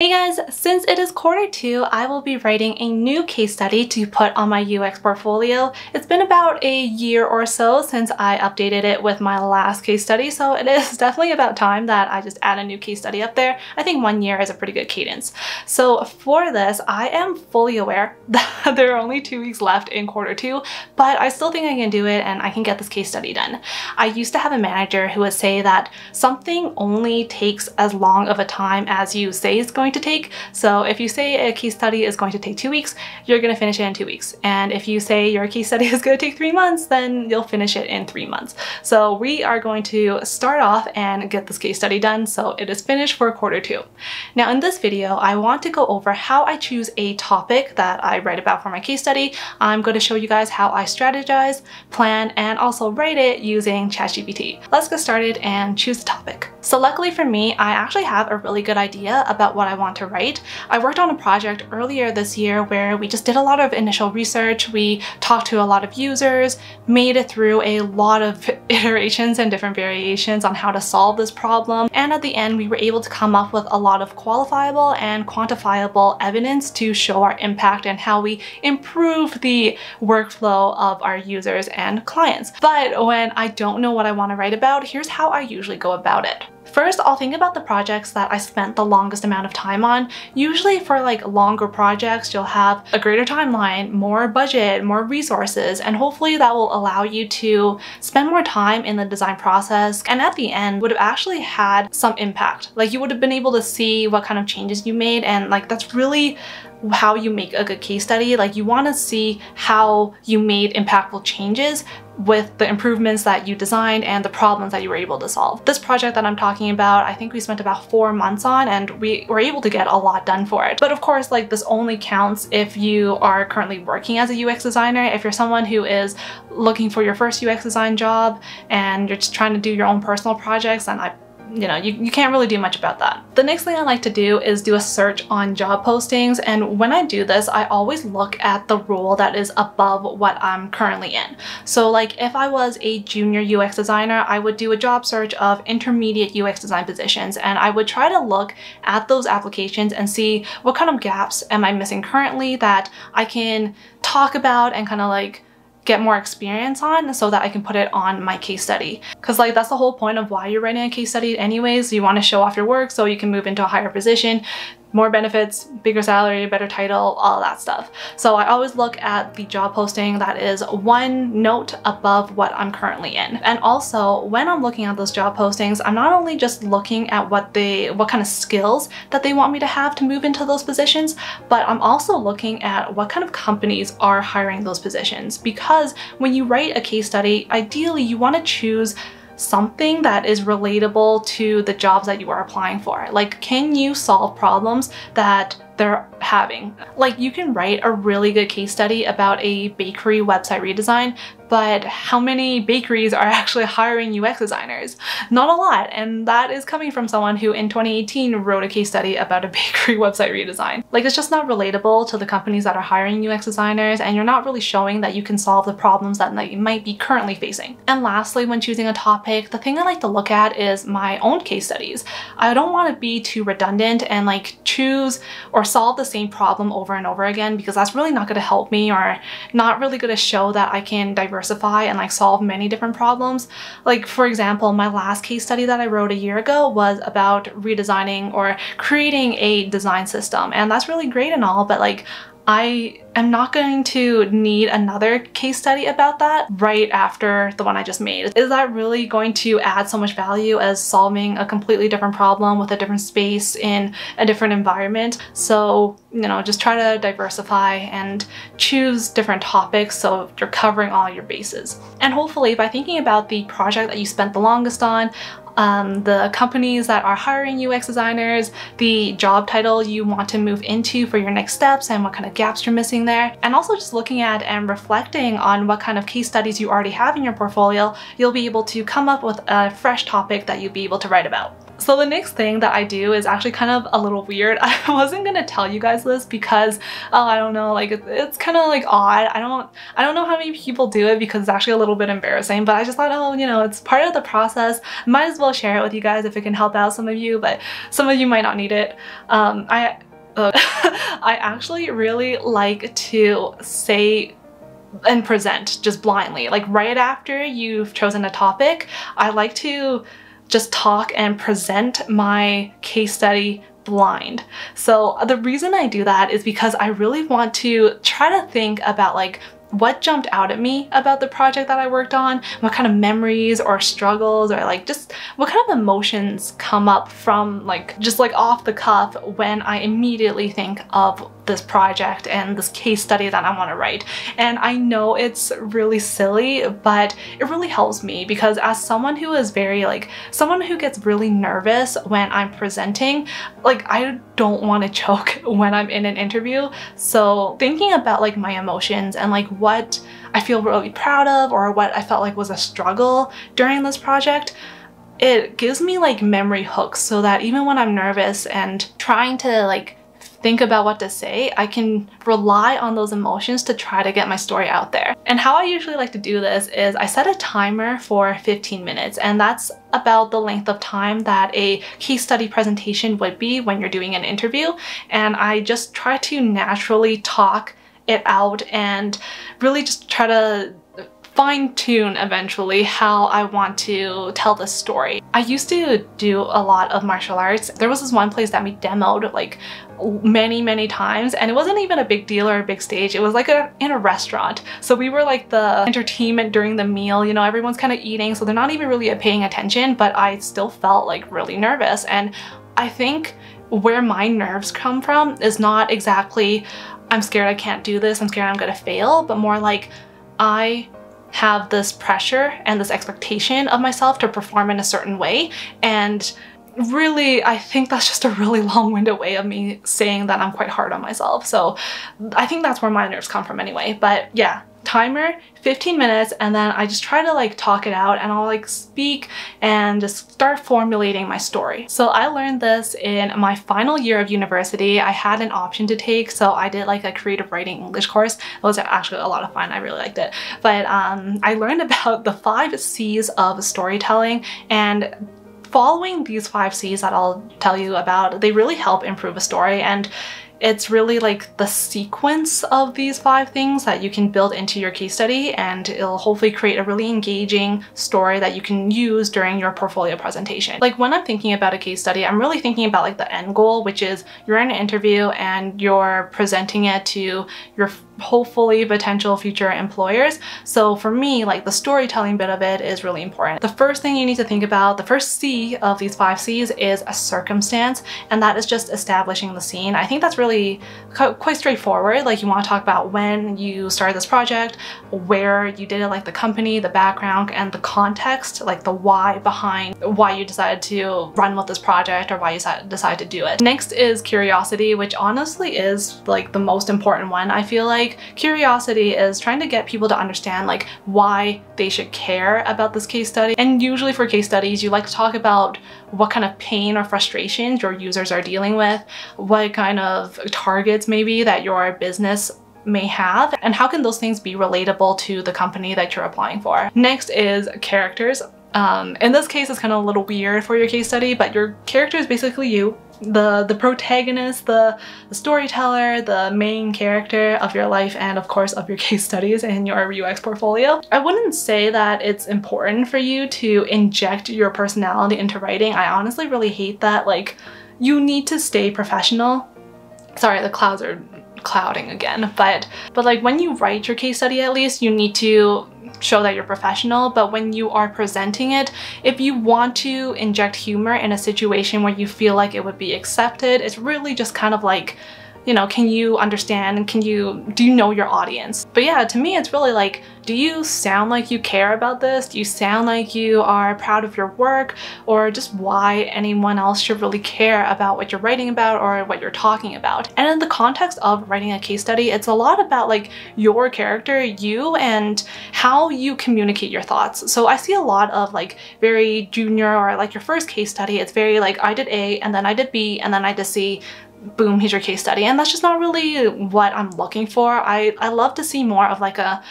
Hey guys, since it is quarter two, I will be writing a new case study to put on my UX portfolio. It's been about a year or so since I updated it with my last case study, so it is definitely about time that I just add a new case study up there. I think one year is a pretty good cadence. So for this, I am fully aware that there are only two weeks left in quarter two, but I still think I can do it and I can get this case study done. I used to have a manager who would say that something only takes as long of a time as you say it's going going to take. So if you say a case study is going to take two weeks, you're going to finish it in two weeks. And if you say your case study is going to take three months, then you'll finish it in three months. So we are going to start off and get this case study done so it is finished for quarter two. Now in this video, I want to go over how I choose a topic that I write about for my case study. I'm going to show you guys how I strategize, plan, and also write it using ChatGPT. Let's get started and choose the topic. So luckily for me, I actually have a really good idea about what I want to write. I worked on a project earlier this year where we just did a lot of initial research, we talked to a lot of users, made it through a lot of iterations and different variations on how to solve this problem, and at the end we were able to come up with a lot of qualifiable and quantifiable evidence to show our impact and how we improve the workflow of our users and clients. But when I don't know what I want to write about, here's how I usually go about it. First, I'll think about the projects that I spent the longest amount of time on. Usually for like longer projects, you'll have a greater timeline, more budget, more resources, and hopefully that will allow you to spend more time in the design process and at the end would have actually had some impact. Like you would have been able to see what kind of changes you made and like that's really how you make a good case study. Like you want to see how you made impactful changes with the improvements that you designed and the problems that you were able to solve. This project that I'm talking about, I think we spent about four months on and we were able to get a lot done for it. But of course, like this only counts if you are currently working as a UX designer. If you're someone who is looking for your first UX design job and you're just trying to do your own personal projects, then I you know, you, you can't really do much about that. The next thing I like to do is do a search on job postings and when I do this, I always look at the role that is above what I'm currently in. So like if I was a junior UX designer, I would do a job search of intermediate UX design positions and I would try to look at those applications and see what kind of gaps am I missing currently that I can talk about and kind of like get more experience on so that I can put it on my case study. Cause like that's the whole point of why you're writing a case study anyways. You want to show off your work so you can move into a higher position more benefits, bigger salary, better title, all that stuff. So I always look at the job posting that is one note above what I'm currently in. And also when I'm looking at those job postings, I'm not only just looking at what they, what kind of skills that they want me to have to move into those positions, but I'm also looking at what kind of companies are hiring those positions. Because when you write a case study, ideally you want to choose something that is relatable to the jobs that you are applying for. Like, can you solve problems that they're having. Like you can write a really good case study about a bakery website redesign, but how many bakeries are actually hiring UX designers? Not a lot, and that is coming from someone who in 2018 wrote a case study about a bakery website redesign. Like it's just not relatable to the companies that are hiring UX designers, and you're not really showing that you can solve the problems that you might be currently facing. And lastly, when choosing a topic, the thing I like to look at is my own case studies. I don't want to be too redundant and like choose or solve the same problem over and over again because that's really not going to help me or not really going to show that I can diversify and like solve many different problems. Like for example, my last case study that I wrote a year ago was about redesigning or creating a design system and that's really great and all but like I am not going to need another case study about that right after the one I just made. Is that really going to add so much value as solving a completely different problem with a different space in a different environment? So, you know, just try to diversify and choose different topics so you're covering all your bases. And hopefully by thinking about the project that you spent the longest on, um, the companies that are hiring UX designers, the job title you want to move into for your next steps and what kind of gaps you're missing there, and also just looking at and reflecting on what kind of case studies you already have in your portfolio, you'll be able to come up with a fresh topic that you'll be able to write about. So the next thing that I do is actually kind of a little weird. I wasn't gonna tell you guys this because, oh, I don't know, like it's kind of like odd. I don't, I don't know how many people do it because it's actually a little bit embarrassing, but I just thought, oh, you know, it's part of the process. Might as well share it with you guys if it can help out some of you, but some of you might not need it. Um, I, uh, I actually really like to say and present just blindly. Like right after you've chosen a topic, I like to just talk and present my case study blind. So the reason I do that is because I really want to try to think about like what jumped out at me about the project that I worked on, what kind of memories or struggles or like just what kind of emotions come up from like just like off the cuff when I immediately think of this project and this case study that I want to write. And I know it's really silly, but it really helps me because as someone who is very like, someone who gets really nervous when I'm presenting, like I don't want to choke when I'm in an interview. So thinking about like my emotions and like what I feel really proud of or what I felt like was a struggle during this project, it gives me like memory hooks so that even when I'm nervous and trying to like think about what to say, I can rely on those emotions to try to get my story out there. And how I usually like to do this is I set a timer for 15 minutes and that's about the length of time that a case study presentation would be when you're doing an interview. And I just try to naturally talk it out and really just try to fine tune eventually how I want to tell this story. I used to do a lot of martial arts. There was this one place that we demoed like many many times and it wasn't even a big deal or a big stage it was like a in a restaurant so we were like the entertainment during the meal you know everyone's kind of eating so they're not even really paying attention but I still felt like really nervous and I think where my nerves come from is not exactly I'm scared I can't do this I'm scared I'm gonna fail but more like I have this pressure and this expectation of myself to perform in a certain way. And really I think that's just a really long-winded way of me saying that I'm quite hard on myself. So I think that's where my nerves come from anyway. But yeah timer 15 minutes and then I just try to like talk it out and I'll like speak and just start formulating my story. So I learned this in my final year of university. I had an option to take so I did like a creative writing English course. It was actually a lot of fun. I really liked it. But um, I learned about the five C's of storytelling and following these five C's that I'll tell you about, they really help improve a story and it's really like the sequence of these five things that you can build into your case study and it'll hopefully create a really engaging story that you can use during your portfolio presentation. Like when I'm thinking about a case study, I'm really thinking about like the end goal, which is you're in an interview and you're presenting it to your hopefully potential future employers. So for me, like the storytelling bit of it is really important. The first thing you need to think about, the first C of these five C's is a circumstance, and that is just establishing the scene. I think that's really quite straightforward. Like you want to talk about when you started this project, where you did it, like the company, the background, and the context, like the why behind why you decided to run with this project or why you decided to do it. Next is curiosity, which honestly is like the most important one. I feel like like curiosity is trying to get people to understand like why they should care about this case study. And usually for case studies, you like to talk about what kind of pain or frustrations your users are dealing with, what kind of targets maybe that your business may have and how can those things be relatable to the company that you're applying for. Next is characters. Um, in this case, it's kind of a little weird for your case study, but your character is basically you the the protagonist, the, the storyteller, the main character of your life and of course of your case studies and your UX portfolio. I wouldn't say that it's important for you to inject your personality into writing. I honestly really hate that. Like you need to stay professional. Sorry, the clouds are clouding again, but but like when you write your case study at least you need to show that you're professional, but when you are presenting it, if you want to inject humor in a situation where you feel like it would be accepted, it's really just kind of like you know, can you understand and can you, do you know your audience? But yeah, to me, it's really like, do you sound like you care about this? Do you sound like you are proud of your work or just why anyone else should really care about what you're writing about or what you're talking about? And in the context of writing a case study, it's a lot about like your character, you, and how you communicate your thoughts. So I see a lot of like very junior or like your first case study, it's very like I did A and then I did B and then I did C boom, here's your case study. And that's just not really what I'm looking for. I, I love to see more of like a,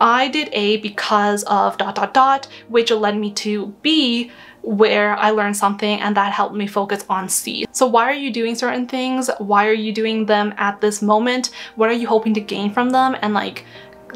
I did A because of dot dot dot, which led me to B where I learned something and that helped me focus on C. So why are you doing certain things? Why are you doing them at this moment? What are you hoping to gain from them? And like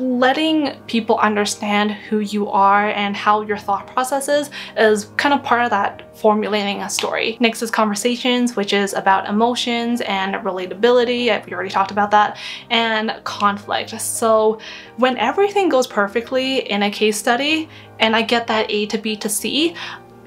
letting people understand who you are and how your thought process is is kind of part of that formulating a story. Next is conversations, which is about emotions and relatability. We already talked about that. And conflict. So when everything goes perfectly in a case study and I get that A to B to C,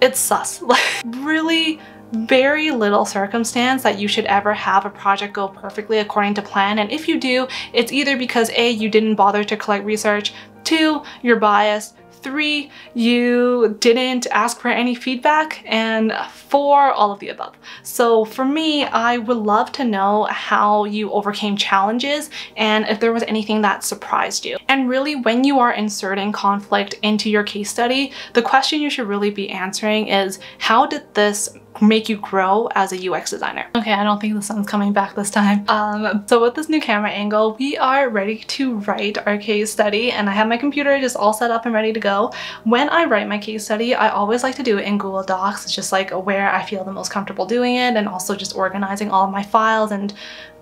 it's sus. Like really very little circumstance that you should ever have a project go perfectly according to plan. And if you do, it's either because A, you didn't bother to collect research, two, you're biased, three, you didn't ask for any feedback, and four, all of the above. So for me, I would love to know how you overcame challenges and if there was anything that surprised you. And really, when you are inserting conflict into your case study, the question you should really be answering is, how did this make you grow as a UX designer. Okay, I don't think the sun's coming back this time. Um, so with this new camera angle, we are ready to write our case study and I have my computer just all set up and ready to go. When I write my case study, I always like to do it in Google Docs. It's just like where I feel the most comfortable doing it and also just organizing all of my files and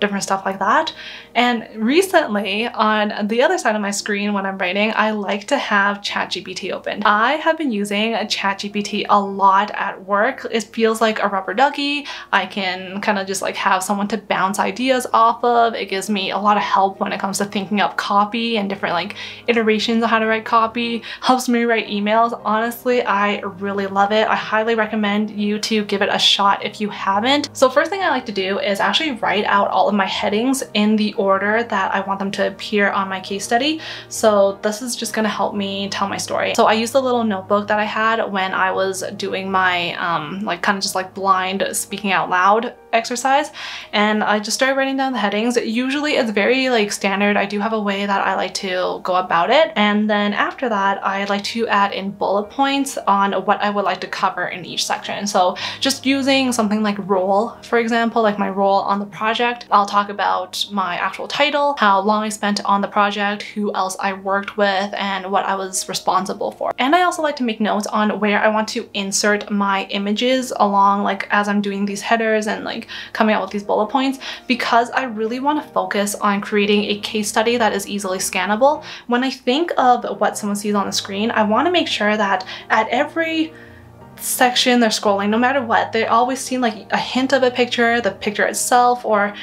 different stuff like that. And recently on the other side of my screen when I'm writing, I like to have ChatGPT open. I have been using ChatGPT a lot at work. It feels like a rubber ducky. I can kind of just like have someone to bounce ideas off of. It gives me a lot of help when it comes to thinking up copy and different like iterations on how to write copy. Helps me write emails. Honestly, I really love it. I highly recommend you to give it a shot if you haven't. So first thing I like to do is actually write out all of my headings in the order that I want them to appear on my case study. So this is just gonna help me tell my story. So I used the little notebook that I had when I was doing my um, like kind of just like blind speaking out loud exercise and I just started writing down the headings. Usually it's very like standard. I do have a way that I like to go about it and then after that I like to add in bullet points on what I would like to cover in each section. So just using something like role for example like my role on the project. I'll talk about my actual title, how long I spent on the project, who else I worked with and what I was responsible for. And I also like to make notes on where I want to insert my images along like as I'm doing these headers and like coming out with these bullet points because I really want to focus on creating a case study that is easily scannable. When I think of what someone sees on the screen, I want to make sure that at every section they're scrolling, no matter what, they always see like a hint of a picture, the picture itself, or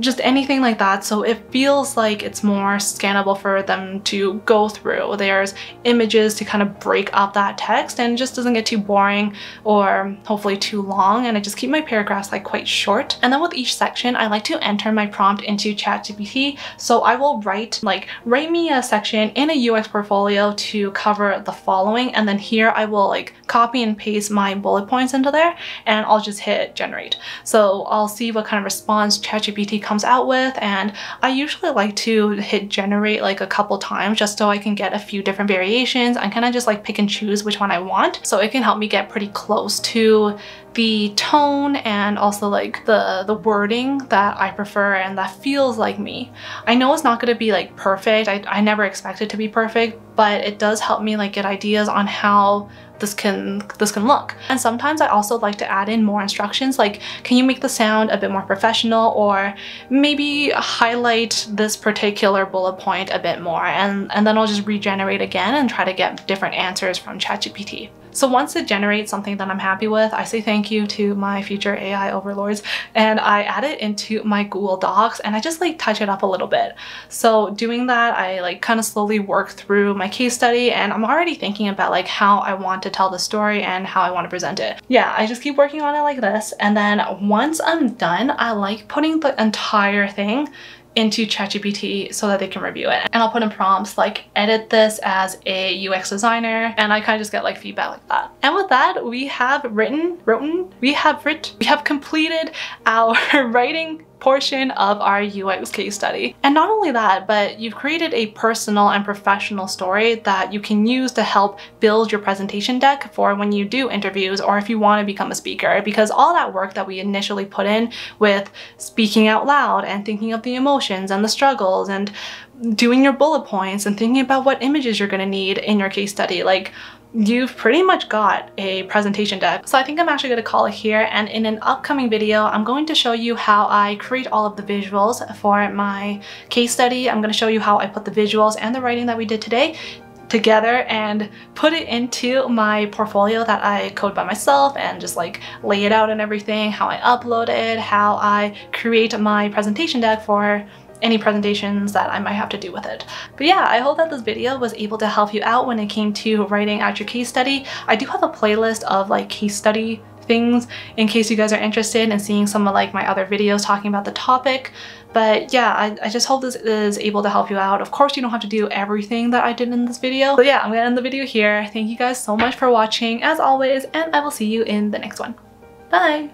just anything like that. So it feels like it's more scannable for them to go through. There's images to kind of break up that text and just doesn't get too boring or hopefully too long. And I just keep my paragraphs like quite short. And then with each section, I like to enter my prompt into ChatGPT. So I will write like, write me a section in a UX portfolio to cover the following. And then here I will like copy and paste my bullet points into there and I'll just hit generate. So I'll see what kind of response ChatGPT comes out with and I usually like to hit generate like a couple times just so I can get a few different variations and kind of just like pick and choose which one I want so it can help me get pretty close to the tone and also like the the wording that I prefer and that feels like me. I know it's not going to be like perfect. I, I never expect it to be perfect, but it does help me like get ideas on how this can this can look. And sometimes I also like to add in more instructions like can you make the sound a bit more professional or maybe highlight this particular bullet point a bit more and, and then I'll just regenerate again and try to get different answers from ChatGPT. So once it generates something that I'm happy with, I say thank you to my future AI overlords and I add it into my Google Docs and I just like touch it up a little bit. So doing that, I like kind of slowly work through my case study and I'm already thinking about like how I want to tell the story and how I want to present it. Yeah, I just keep working on it like this and then once I'm done, I like putting the entire thing into ChatGPT so that they can review it. And I'll put in prompts like edit this as a UX designer and I kind of just get like feedback like that. And with that, we have written, written, we have writ, we have completed our writing portion of our UX case study. And not only that, but you've created a personal and professional story that you can use to help build your presentation deck for when you do interviews or if you want to become a speaker because all that work that we initially put in with speaking out loud and thinking of the emotions and the struggles and doing your bullet points and thinking about what images you're going to need in your case study like you've pretty much got a presentation deck. So I think I'm actually going to call it here and in an upcoming video I'm going to show you how I create all of the visuals for my case study. I'm going to show you how I put the visuals and the writing that we did today together and put it into my portfolio that I code by myself and just like lay it out and everything, how I upload it, how I create my presentation deck for any presentations that I might have to do with it. But yeah, I hope that this video was able to help you out when it came to writing out your case study. I do have a playlist of like case study things in case you guys are interested in seeing some of like my other videos talking about the topic. But yeah, I, I just hope this is able to help you out. Of course, you don't have to do everything that I did in this video. But yeah, I'm gonna end the video here. Thank you guys so much for watching as always, and I will see you in the next one. Bye!